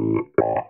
Bye.